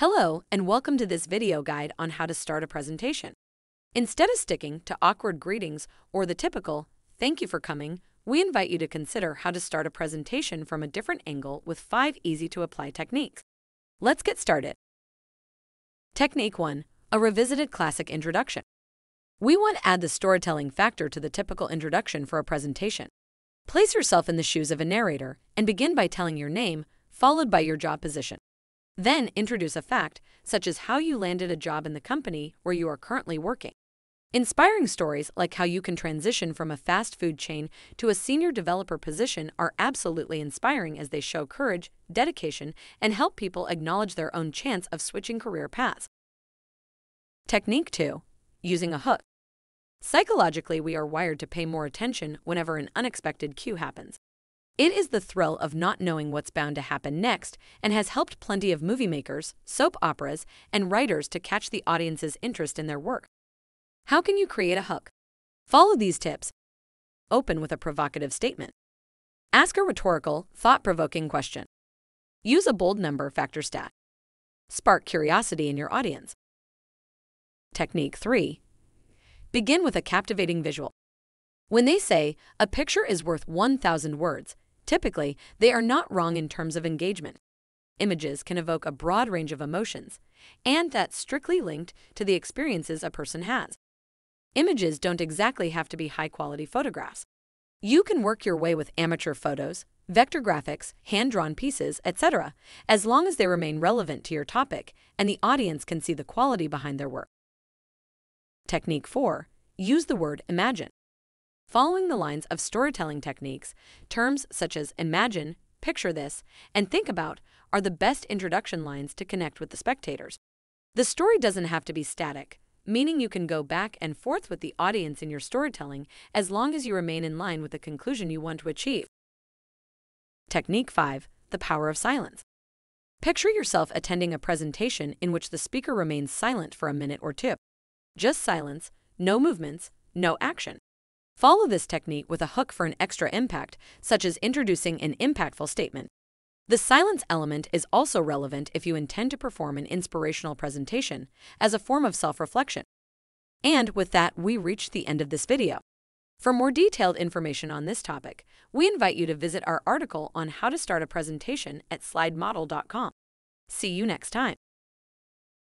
Hello, and welcome to this video guide on how to start a presentation. Instead of sticking to awkward greetings or the typical, thank you for coming, we invite you to consider how to start a presentation from a different angle with five easy to apply techniques. Let's get started. Technique 1 A Revisited Classic Introduction. We want to add the storytelling factor to the typical introduction for a presentation. Place yourself in the shoes of a narrator and begin by telling your name, followed by your job position. Then introduce a fact, such as how you landed a job in the company where you are currently working. Inspiring stories like how you can transition from a fast food chain to a senior developer position are absolutely inspiring as they show courage, dedication, and help people acknowledge their own chance of switching career paths. Technique 2 Using a hook. Psychologically, we are wired to pay more attention whenever an unexpected cue happens. It is the thrill of not knowing what's bound to happen next and has helped plenty of movie makers, soap operas, and writers to catch the audience's interest in their work. How can you create a hook? Follow these tips. Open with a provocative statement. Ask a rhetorical, thought provoking question. Use a bold number factor stat. Spark curiosity in your audience. Technique 3 Begin with a captivating visual. When they say a picture is worth 1,000 words, Typically, they are not wrong in terms of engagement. Images can evoke a broad range of emotions, and that's strictly linked to the experiences a person has. Images don't exactly have to be high quality photographs. You can work your way with amateur photos, vector graphics, hand drawn pieces, etc., as long as they remain relevant to your topic and the audience can see the quality behind their work. Technique 4 Use the word imagine. Following the lines of storytelling techniques, terms such as imagine, picture this, and think about are the best introduction lines to connect with the spectators. The story doesn't have to be static, meaning you can go back and forth with the audience in your storytelling as long as you remain in line with the conclusion you want to achieve. Technique 5 The Power of Silence. Picture yourself attending a presentation in which the speaker remains silent for a minute or two. Just silence, no movements, no action. Follow this technique with a hook for an extra impact, such as introducing an impactful statement. The silence element is also relevant if you intend to perform an inspirational presentation as a form of self reflection. And with that, we reach the end of this video. For more detailed information on this topic, we invite you to visit our article on how to start a presentation at slidemodel.com. See you next time.